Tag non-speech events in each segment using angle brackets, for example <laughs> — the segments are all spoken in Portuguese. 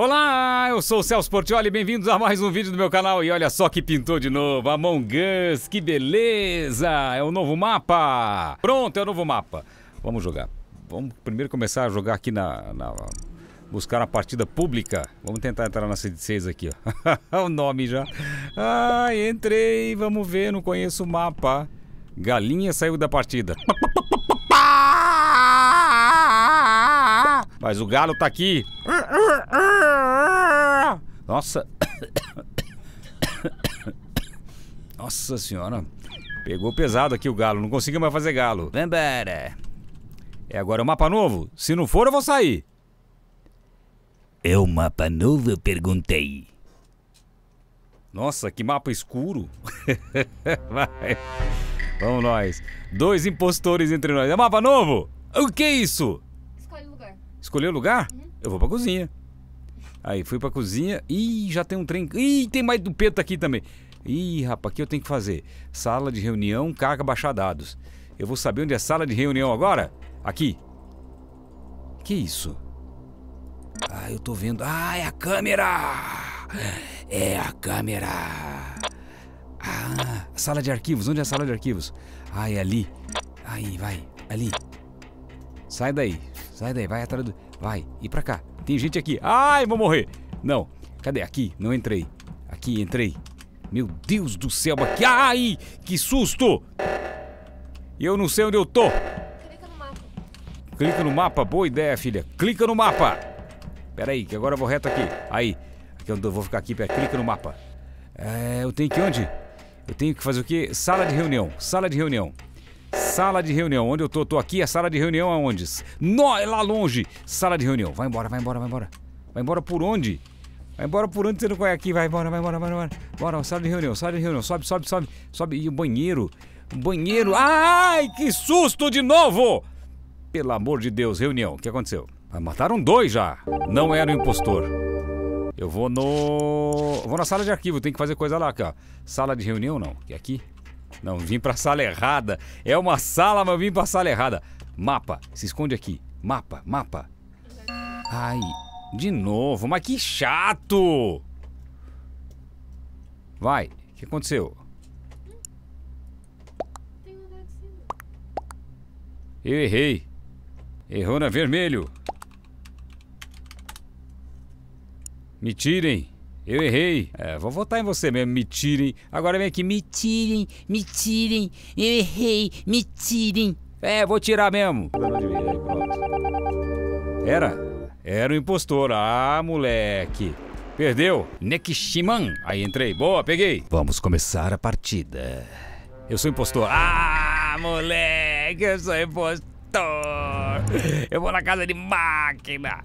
Olá, eu sou o Celso Portioli, bem-vindos a mais um vídeo do meu canal e olha só que pintou de novo, Among Us, que beleza! É o novo mapa! Pronto, é o novo mapa. Vamos jogar. Vamos primeiro começar a jogar aqui na... na buscar a partida pública. Vamos tentar entrar na C6 aqui, ó. <laughs> o nome já. Ai, entrei, vamos ver, não conheço o mapa. Galinha saiu da partida. Mas o galo tá aqui. Nossa. Nossa senhora. Pegou pesado aqui o galo. Não consigo mais fazer galo. Vambora. É agora o mapa novo? Se não for, eu vou sair. É o mapa novo? Eu perguntei. Nossa, que mapa escuro. <laughs> Vai. Vamos nós. Dois impostores entre nós. É mapa novo? O que é isso? Escolhe o lugar. Escolheu o lugar? Uhum. Eu vou pra cozinha. Aí, fui pra cozinha. Ih, já tem um trem. Ih, tem mais do peto aqui também. Ih, rapaz, o que eu tenho que fazer? Sala de reunião, carga baixar dados. Eu vou saber onde é sala de reunião agora? Aqui. Que isso? Ah, eu tô vendo. Ah, é a câmera! É a câmera! Ah, sala de arquivos. Onde é a sala de arquivos? Ah, é ali. Aí, vai. Ali. Sai daí. Sai daí. Vai atrás do... Vai. E pra cá. Tem gente aqui. Ai, vou morrer. Não. Cadê? Aqui. Não entrei. Aqui, entrei. Meu Deus do céu. Aqui. Ai, que susto. E eu não sei onde eu tô. Clica no mapa. Clica no mapa. Boa ideia, filha. Clica no mapa. Pera aí, que agora eu vou reto aqui. Aí. Aqui eu vou ficar aqui. Pera. Clica no mapa. É, eu tenho que ir onde? Eu tenho que fazer o quê? Sala de reunião. Sala de reunião. Sala de reunião. Onde eu tô? Tô aqui. A sala de reunião aonde? Nó, é lá longe. Sala de reunião. Vai embora, vai embora, vai embora. Vai embora por onde? Vai embora por onde você não conhece aqui. Vai embora, vai embora, vai embora. Bora, sala de reunião, sala de reunião. Sobe, sobe, sobe. Sobe. E o banheiro. O banheiro. Ai, que susto de novo! Pelo amor de Deus, reunião. O que aconteceu? Ah, mataram dois já. Não era o impostor. Eu vou no. Vou na sala de arquivo, tem que fazer coisa lá, ó. Sala de reunião, não. É aqui? Não, vim pra sala errada. É uma sala, mas eu vim pra sala errada. Mapa, se esconde aqui. Mapa, mapa. Ai, de novo, mas que chato! Vai, o que aconteceu? Eu errei. Errou na vermelho. Me tirem. Eu errei. É, vou votar em você mesmo. Me tirem. Agora vem aqui. Me tirem. Me tirem. Eu errei. Me tirem. É, vou tirar mesmo. Era? Era o impostor. Ah, moleque. Perdeu. Nekishiman. Aí entrei. Boa, peguei. Vamos começar a partida. Eu sou impostor. Ah, moleque. Eu sou impostor. <laughs> Eu vou na casa de máquina.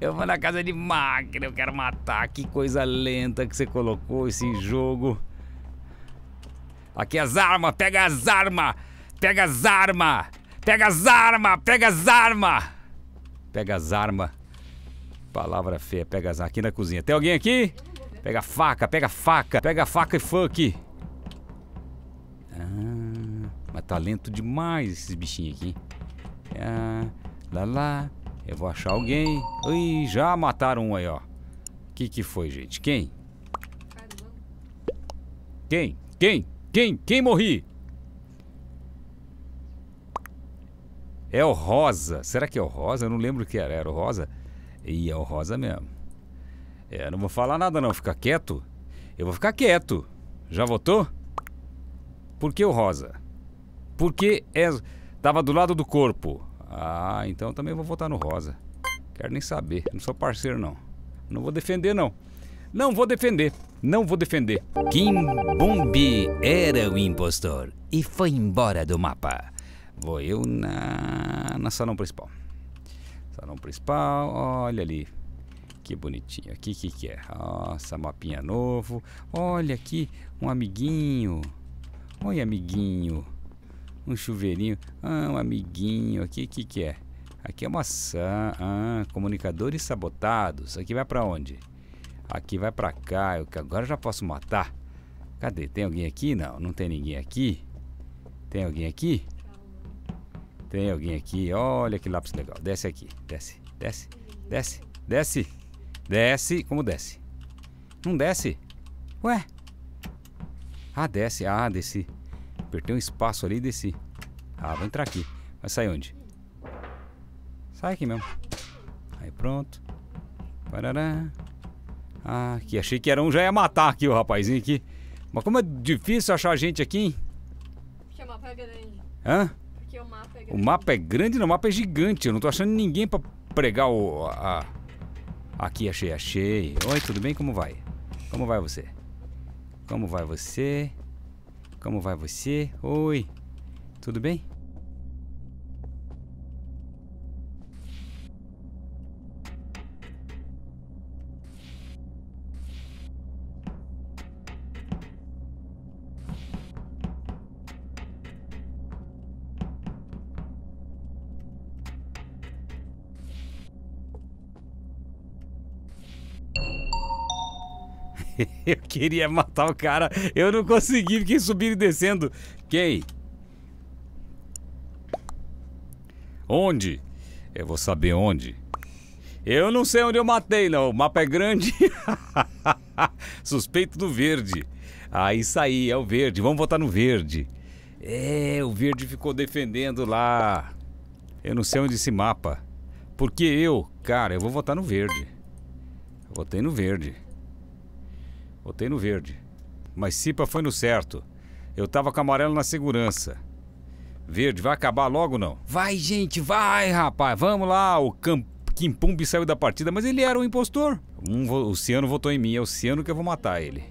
Eu vou na casa de máquina. Eu quero matar. Que coisa lenta que você colocou esse jogo. Aqui as armas. Pega as armas. Pega as armas. Pega as armas. Pega as armas. Pega as armas. Palavra feia. Pega as armas. Aqui na cozinha. Tem alguém aqui? Pega faca. Pega faca. Pega faca e funk. Ah, mas tá lento demais esses bichinhos aqui. Ah, lá lá. Eu vou achar alguém. Ih, já mataram um aí, ó. Que que foi, gente? Quem? Quem? Quem? Quem? Quem morri? É o Rosa. Será que é o Rosa? Eu não lembro o que era. Era o Rosa? Ih, é o Rosa mesmo. É, não vou falar nada não. Fica quieto. Eu vou ficar quieto. Já votou? Por que o Rosa? Porque é... tava do lado do corpo. Ah, então também vou votar no Rosa. Quero nem saber. Não sou parceiro, não. Não vou defender, não. Não vou defender. Não vou defender. Kim Bombi era o impostor e foi embora do mapa. Vou eu na, na salão principal. Salão principal, olha ali. Que bonitinho. Aqui, o que, que é? Nossa, mapinha novo. Olha aqui, um amiguinho. Oi, amiguinho. Um chuveirinho. Ah, um amiguinho. Aqui, o que, que é? Aqui é maçã. Ah, comunicadores sabotados. Aqui vai pra onde? Aqui vai pra cá. Eu, agora já posso matar. Cadê? Tem alguém aqui? Não, não tem ninguém aqui. Tem alguém aqui? Tem alguém aqui. Olha que lápis legal. Desce aqui. Desce, desce, desce, desce. Desce. Como desce? Não desce. Ué? Ah, desce. Ah, desci. Apertei um espaço ali e desci. Ah, vou entrar aqui. Vai sair onde? Sai aqui mesmo. Aí pronto. Parará. Ah, aqui. Achei que era um. Já ia matar aqui o rapazinho aqui. Mas como é difícil achar gente aqui, hein? Porque o mapa é grande. Hã? Porque o mapa é O grande. mapa é grande, não, o mapa é gigante. Eu não tô achando ninguém pra pregar o. A... Aqui, achei, achei. Oi, tudo bem? Como vai? Como vai você? Como vai você? Como vai você? Oi, tudo bem? <laughs> Eu queria matar o cara, eu não consegui, fiquei subindo e descendo. Quem? Onde? Eu vou saber onde. Eu não sei onde eu matei, não. O mapa é grande. <laughs> Suspeito do verde. Ah, isso aí, é o verde. Vamos votar no verde. É, o verde ficou defendendo lá. Eu não sei onde esse mapa. Porque eu, cara, eu vou votar no verde. Votei no verde. Votei no verde. Mas Cipa foi no certo. Eu tava com amarelo na segurança. Verde, vai acabar logo não? Vai, gente, vai, rapaz. Vamos lá. O. Kimpumbi saiu da partida, mas ele era um impostor. Um, vo- o Ciano votou em mim. É o Ciano que eu vou matar ele.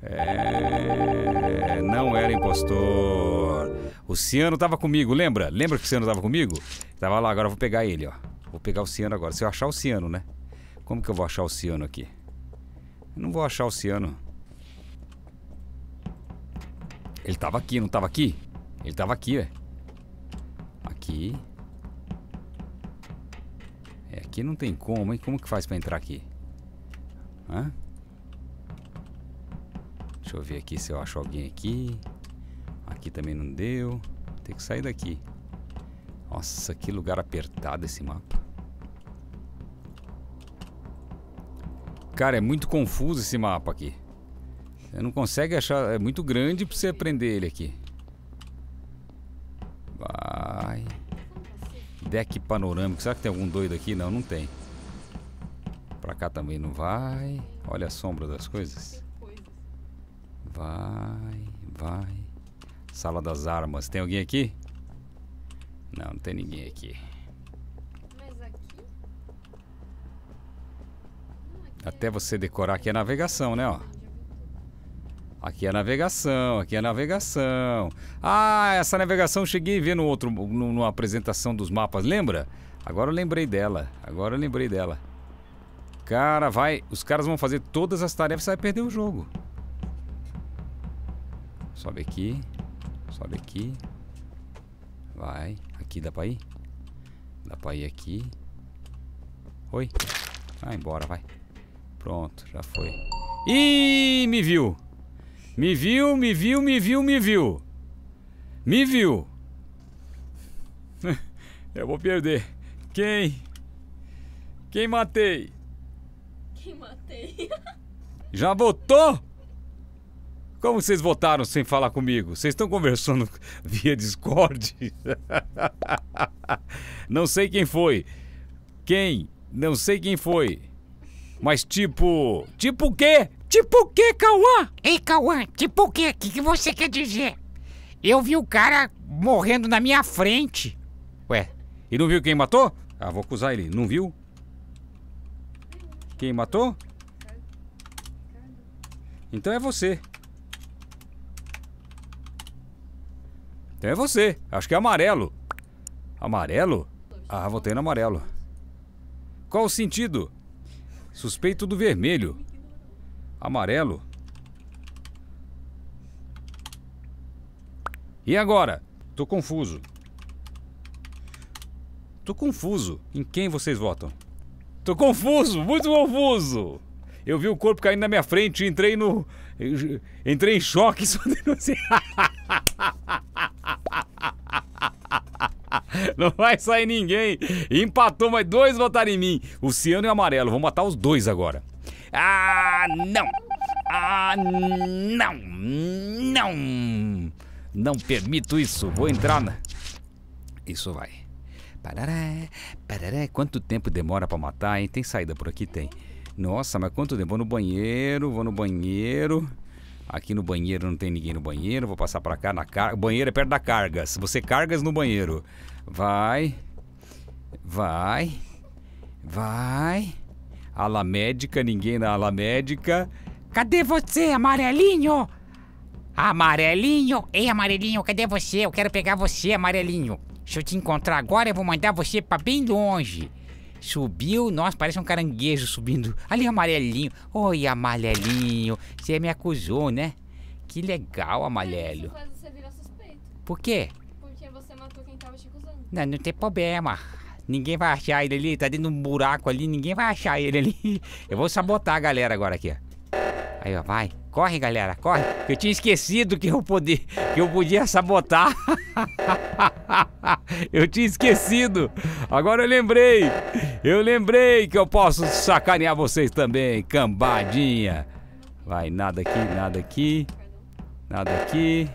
É... Não era impostor. O Ciano tava comigo, lembra? Lembra que o Ciano tava comigo? Tava lá, agora eu vou pegar ele, ó. Vou pegar o Ciano agora. Se eu achar o Ciano, né? Como que eu vou achar o Ciano aqui? Eu não vou achar o Ciano. Ele tava aqui, não tava aqui? Ele tava aqui, velho. Aqui. É, aqui não tem como, hein? Como que faz pra entrar aqui? Hã? Deixa eu ver aqui se eu acho alguém aqui. Aqui também não deu. Tem que sair daqui. Nossa, que lugar apertado esse mapa. Cara, é muito confuso esse mapa aqui. Você não consegue achar. É muito grande pra você aprender ele aqui. Vai. Deck panorâmico. Será que tem algum doido aqui? Não, não tem. Pra cá também não vai. Olha a sombra das coisas. Vai, vai. Sala das armas. Tem alguém aqui? Não, não tem ninguém aqui. Mas aqui. Não, aqui Até você decorar aqui a navegação, né, ó? Aqui é navegação, aqui é navegação. Ah, essa navegação eu cheguei a ver no outro, no- numa apresentação dos mapas, lembra? Agora eu lembrei dela. Agora eu lembrei dela. Cara, vai. Os caras vão fazer todas as tarefas, vai perder o jogo. Sobe aqui. Sobe aqui. Vai. Aqui dá pra ir? Dá pra ir aqui. Oi. Vai embora, vai. Pronto, já foi. Ih, me viu. Me viu, me viu, me viu, me viu. Me viu. <laughs> Eu vou perder. Quem? Quem matei? Quem matei? <laughs> Já votou? Como vocês votaram sem falar comigo? Vocês estão conversando <laughs> via Discord? Não sei quem foi. Quem? Não sei quem foi. Mas tipo. Tipo o quê? Tipo o quê, Cauã? Ei, Cauã, tipo o quê? O que, que você quer dizer? Eu vi o cara morrendo na minha frente. Ué, e não viu quem matou? Ah, vou acusar ele. Não viu? Quem matou? Então é você. Então é você. Acho que é amarelo. Amarelo? Ah, votei no amarelo. Qual o sentido? Suspeito do vermelho. Amarelo. E agora? Tô confuso. Tô confuso. Em quem vocês votam? Tô confuso, muito confuso. Eu vi o corpo caindo na minha frente entrei no. Entrei em choque <laughs> só <laughs> <laughs> não vai sair ninguém. Empatou, mas dois votaram em mim. O ciano e o amarelo. Vou matar os dois agora. Ah, não. Ah, não. Não. Não permito isso. Vou entrar na... Isso vai. Parará, parará. Quanto tempo demora pra matar, hein? Tem saída por aqui? Tem. Nossa, mas quanto tempo? Vou no banheiro, vou no banheiro. Aqui no banheiro não tem ninguém no banheiro. Vou passar pra cá na carga. O banheiro é perto da carga. Se você cargas no banheiro. Vai. Vai. Vai. Ala médica, ninguém na ala médica. Cadê você, amarelinho? Amarelinho? Ei, amarelinho, cadê você? Eu quero pegar você, amarelinho. Se eu te encontrar agora, eu vou mandar você pra bem longe. Subiu, nossa, parece um caranguejo subindo. Ali, amarelinho. Oi, amarelinho. Você me acusou, né? Que legal, amarelo. Por quê? Não, não tem problema. Ninguém vai achar ele ali, tá dentro de um buraco ali, ninguém vai achar ele ali. <laughs> Eu vou sabotar a galera agora aqui, ó. Aí, ó, vai. Corre, galera, corre. Eu tinha esquecido que eu podia, que eu podia sabotar. <laughs> eu tinha esquecido. Agora eu lembrei. Eu lembrei que eu posso sacanear vocês também, cambadinha. Vai, nada aqui, nada aqui. Nada aqui.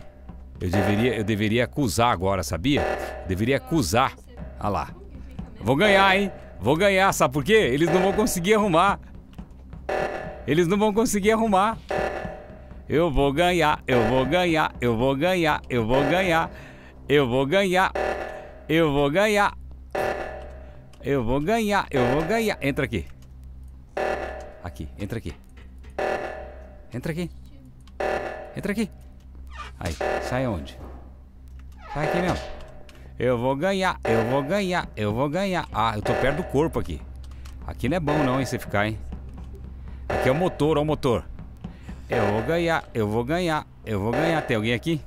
Eu deveria, eu deveria acusar agora, sabia? Deveria acusar. Ah lá. Vou ganhar, hein? Vou ganhar, sabe por quê? Eles não vão conseguir arrumar. Eles não vão conseguir arrumar. Eu vou ganhar, eu vou ganhar, eu vou ganhar, eu vou ganhar. Eu vou ganhar. Eu vou ganhar. Eu vou ganhar, eu vou ganhar. Entra aqui. Aqui, entra aqui. Entra aqui. Entra aqui. Aí, sai onde? Sai aqui mesmo. Eu vou ganhar, eu vou ganhar, eu vou ganhar. Ah, eu tô perto do corpo aqui. Aqui não é bom não, hein, você ficar, hein? Aqui é o motor, ó o motor. Eu vou ganhar, eu vou ganhar, eu vou ganhar. Tem alguém aqui?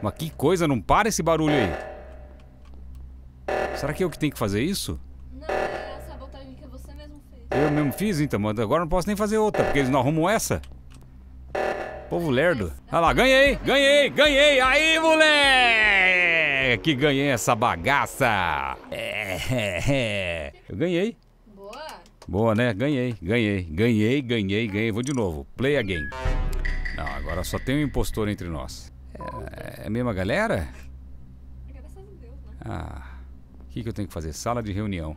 Mas que coisa, não para esse barulho aí. Será que eu que tenho que fazer isso? Não, é a sabotagem que você mesmo fez. Eu mesmo fiz, então, mas agora não posso nem fazer outra, porque eles não arrumam essa. Povo lerdo. Olha lá, ganhei, ganhei, ganhei. Aí, moleque! Ganhei essa bagaça. É, é, é. Eu ganhei. Boa. Boa, né? Ganhei, ganhei, ganhei, ganhei, ganhei. Vou de novo. Play again. Não, agora só tem um impostor entre nós. É, é a mesma galera? Né? Ah, o que, que eu tenho que fazer? Sala de reunião.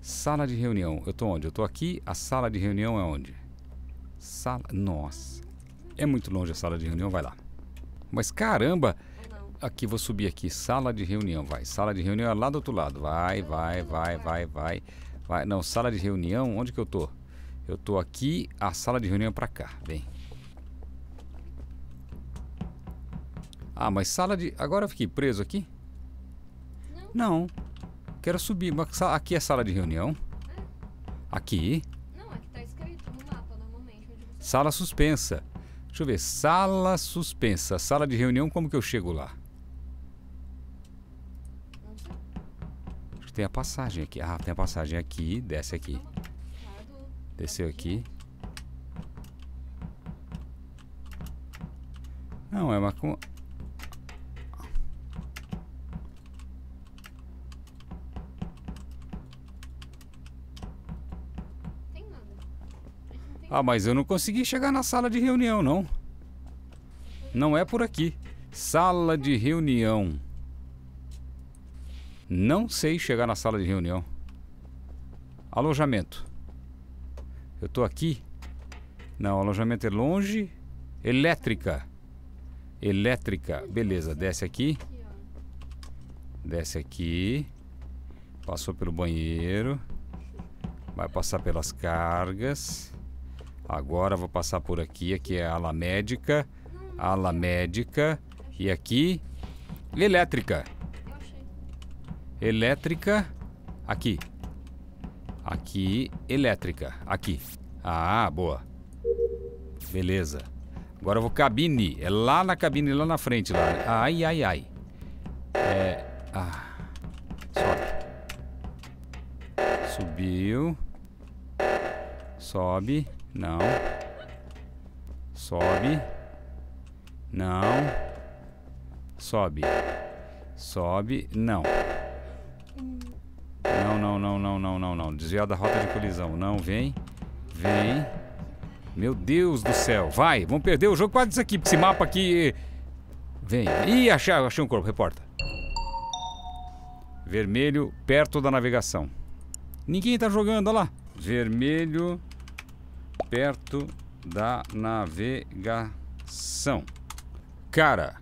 Sala de reunião. Eu tô onde? Eu tô aqui. A sala de reunião é onde? Sala. Nossa. É muito longe a sala de reunião. Vai lá. Mas caramba! Aqui, vou subir aqui. Sala de reunião. Vai. Sala de reunião é lá do outro lado. Vai, vai, vai, vai, vai. Vai. Não, sala de reunião. Onde que eu tô? Eu tô aqui. A sala de reunião é pra cá. Vem. Ah, mas sala de. Agora eu fiquei preso aqui? Não. Quero subir. Mas aqui é sala de reunião? Aqui. Não, aqui tá escrito no mapa normalmente Sala suspensa. Deixa eu ver. Sala suspensa. Sala de reunião, como que eu chego lá? Acho que tem a passagem aqui. Ah, tem a passagem aqui. Desce aqui. Desceu aqui. Não, é uma. co- Tem nada. Aqui não tem Ah, mas eu não consegui chegar na sala de reunião, não. Não é por aqui. Sala de reunião. Não sei chegar na sala de reunião. Alojamento. Eu tô aqui. Não, alojamento é longe. Elétrica. Elétrica. Beleza, desce aqui. Desce aqui. Passou pelo banheiro. Vai passar pelas cargas. Agora vou passar por aqui. Aqui é ala médica. Ala médica. E aqui, elétrica. Elétrica. Aqui. Aqui, elétrica. Aqui. Ah, boa. Beleza. Agora eu vou cabine. É lá na cabine, lá na frente. Lá. Ai, ai, ai. É. Ah. Sobe. Subiu. Sobe. Não. Sobe. Não. Sobe. Sobe. Não. Não, não, não, não, não, não, não. Desviar da rota de colisão. Não, vem. Vem. Meu Deus do céu. Vai, vamos perder o jogo quase isso aqui. Esse mapa aqui. Vem. Ih, achei, achei um corpo. Reporta. Vermelho perto da navegação. Ninguém tá jogando, olha lá. Vermelho perto da navegação. Cara,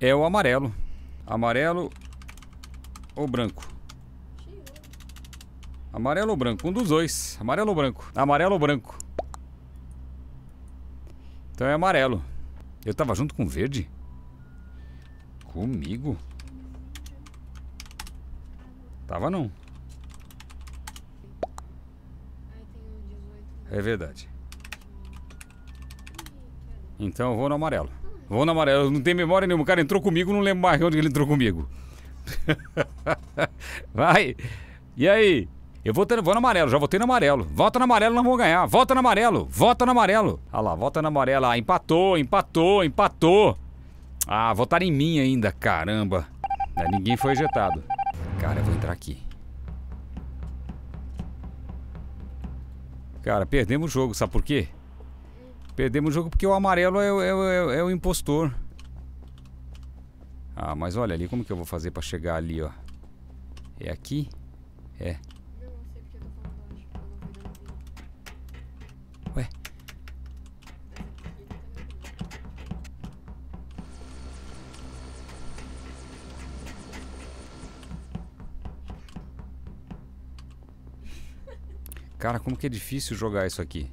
é o amarelo. Amarelo ou branco? Amarelo ou branco? Um dos dois. Amarelo ou branco? Amarelo ou branco? Então é amarelo. Eu tava junto com verde? Comigo? Tava não. Aí tem o 18. É verdade. Então eu vou no amarelo. Vou no amarelo. Não tem memória nenhuma. O cara entrou comigo, não lembro mais onde ele entrou comigo. <laughs> Vai. E aí? Eu vou, ter, vou no amarelo, já votei no amarelo. Vota no amarelo, não vou ganhar. Vota no amarelo, vota no amarelo. Olha lá, vota no amarelo. Ah, empatou, empatou, empatou. Ah, votaram em mim ainda, caramba. É, ninguém foi ejetado. Cara, eu vou entrar aqui. Cara, perdemos o jogo, sabe por quê? Perdemos o jogo porque o amarelo é, é é é o impostor. Ah, mas olha ali, como que eu vou fazer pra chegar ali, ó? É aqui? É. Cara, como que é difícil jogar isso aqui.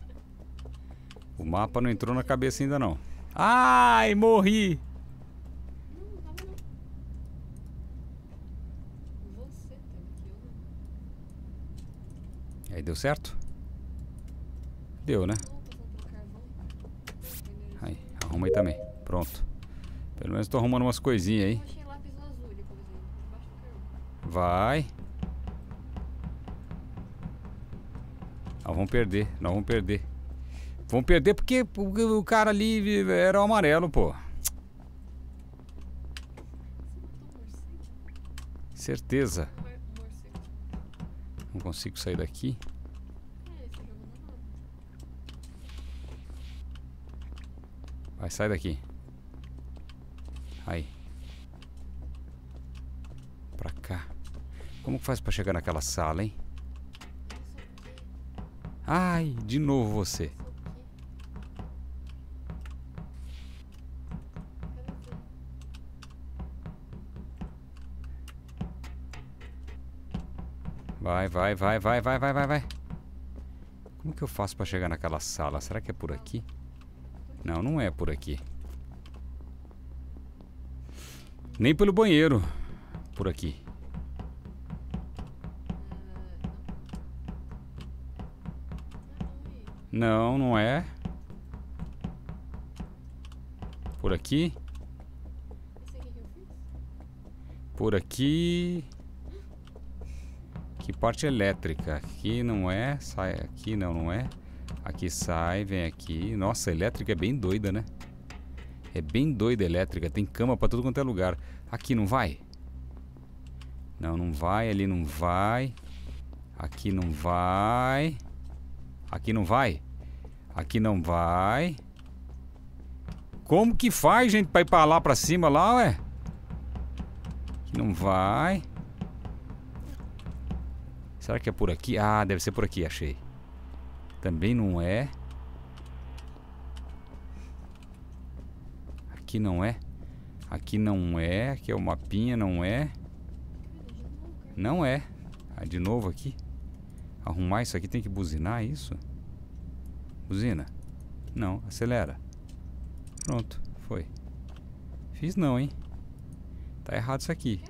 O mapa não entrou na cabeça ainda não. Ai, morri! Aí deu certo? Deu, né? Aí, arruma aí também. Pronto. Pelo menos tô arrumando umas coisinhas aí. Eu Nós vamos perder, nós vamos perder. Vamos perder porque o cara ali era o amarelo, pô. Certeza. Não consigo sair daqui. Vai, sai daqui. Aí. Pra cá. Como que faz pra chegar naquela sala, hein? Ai, de novo você. Vai, vai, vai, vai, vai, vai, vai, vai. Como que eu faço pra chegar naquela sala? Será que é por aqui? Não, não é por aqui. Nem pelo banheiro. Por aqui. Não, não é. Por aqui. Por aqui. Que parte elétrica? Aqui não é. Sai aqui, não, não é. Aqui sai, vem aqui. Nossa, elétrica é bem doida, né? É bem doida a elétrica. Tem cama pra tudo quanto é lugar. Aqui não vai? Não, não vai. Ali não vai. Aqui não vai. Aqui não vai. Aqui não vai. Como que faz, gente, pra ir pra lá, pra cima lá, ué? Aqui não vai. Será que é por aqui? Ah, deve ser por aqui, achei. Também não é. Aqui não é. Aqui não é. Aqui é o mapinha, não é. Não é. Ah, de novo aqui. Arrumar isso aqui tem que buzinar isso? Buzina. Não, acelera. Pronto, foi. Fiz não, hein? Tá errado isso aqui.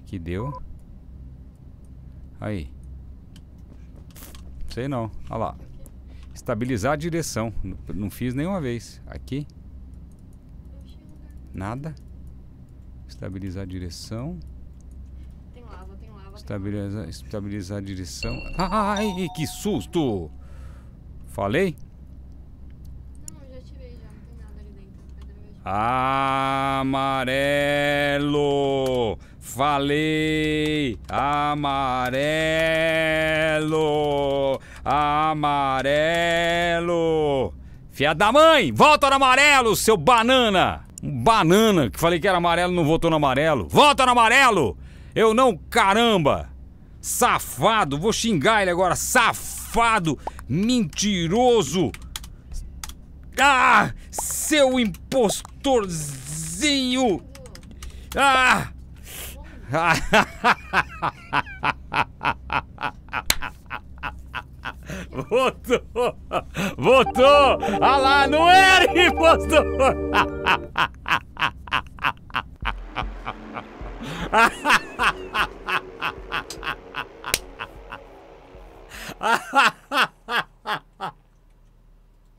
Aqui deu. Aí. Sei não. Olha lá. Estabilizar a direção. Não fiz nenhuma vez. Aqui. Nada. Estabilizar a direção. Tem lava, tem lava. tem Estabilizar, estabilizar a direção. Ai, que susto! Falei? Não, eu já tirei já, não tem nada ali dentro. Amarelo. Falei. Amarelo. Amarelo. Fiado da mãe, volta no amarelo, seu banana. Um Banana, que falei que era amarelo, não votou no amarelo. Volta no amarelo. Eu não, caramba. Safado, vou xingar ele agora. Safado, mentiroso. Ah, seu impostorzinho. Ah. <laughs> Votou! Votou! Ah lá, não era impostor! <laughs>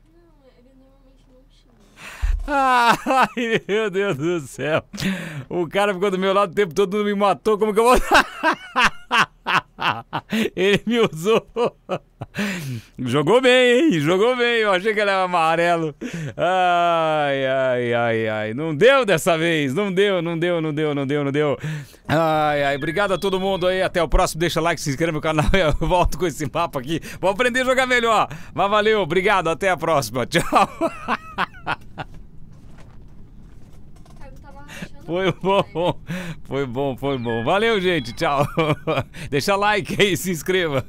Não, ele normalmente não xinga. <laughs> Ai, meu Deus do céu. O cara ficou do meu lado o tempo todo, me matou. Como que eu vou. <laughs> Ele me usou. <laughs> Jogou bem, hein? Jogou bem. Eu achei que ele era amarelo. Ai, ai, ai, ai. Não deu dessa vez. Não deu, não deu, não deu, não deu, não deu. Ai, ai. Obrigado a todo mundo aí. Até o próximo. Deixa like, se inscreve no canal. Eu volto com esse mapa aqui. Vou aprender a jogar melhor. Mas valeu. Obrigado. Até a próxima. Tchau. O Caio tava rachando. Foi bom, foi bom, foi bom. Valeu, gente. Tchau. <laughs> Deixa like aí, se inscreva.